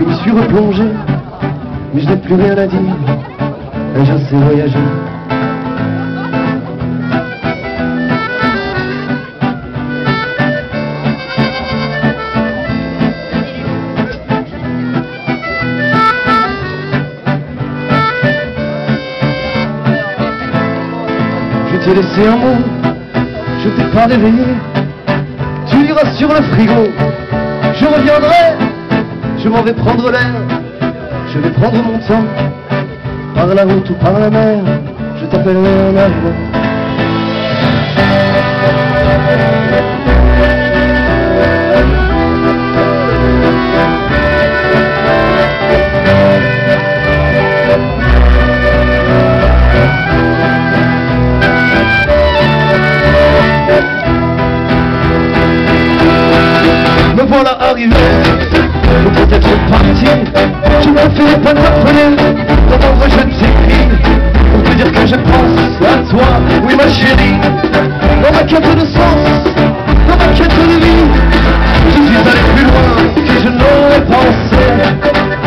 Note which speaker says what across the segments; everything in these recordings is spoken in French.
Speaker 1: Je m'y suis replongé, mais je n'ai plus rien à dire, et je sais voyager. Je t'ai laissé un mot, je t'ai pas réveillé. Tu iras sur le frigo, je reviendrai, je m'en vais prendre l'air, je vais prendre mon temps, par la route ou par la mer, je t'appellerai en arrivant. Pas t'appeler, dans mon je t'écris. Pour te dire que je pense à toi, oui ma chérie. Dans ma quête de sens, dans ma quête de vie. Je suis allé plus loin que je n'aurais pensé.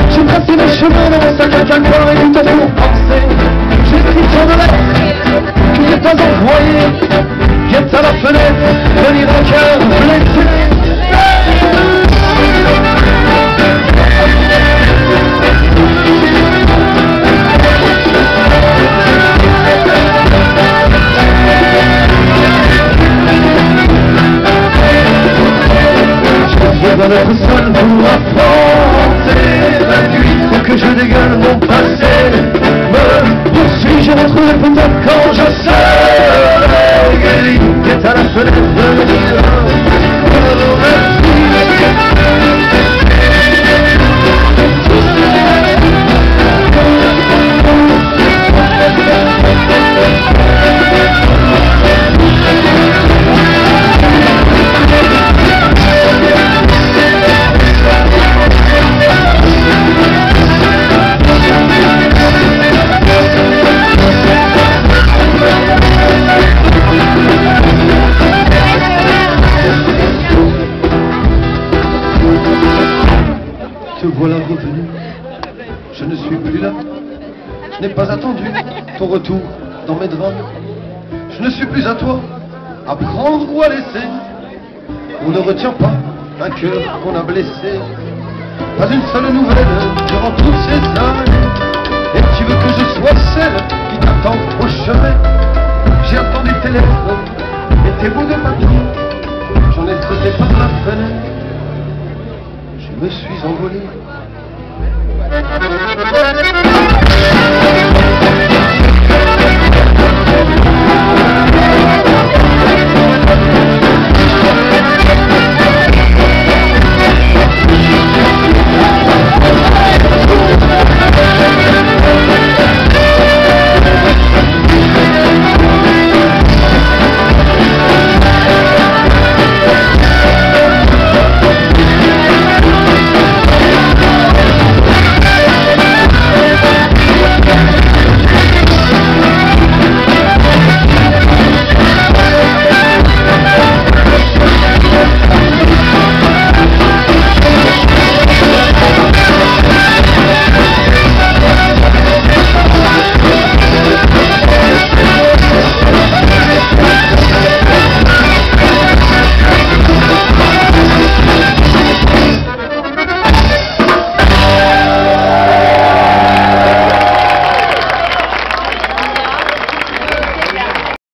Speaker 1: J'ai tracé mes chemins dans sa sac à corps et tout à penser. J'ai écrit tant de lettres que je n'ai pas envoyées. Viens à la fenêtre, Dois être seul pour affronter la nuit Faut que je dégueule mon passé. Me poursuit, je retrouverai peut-être quand Voilà revenu, je ne suis plus là. Je n'ai pas attendu ton retour dans mes draps. Je ne suis plus à toi, à prendre ou à laisser. On ne retient pas un cœur qu'on a blessé. Pas une seule nouvelle durant toutes ces années. Et tu veux que je sois celle qui t'attend me suis envolé.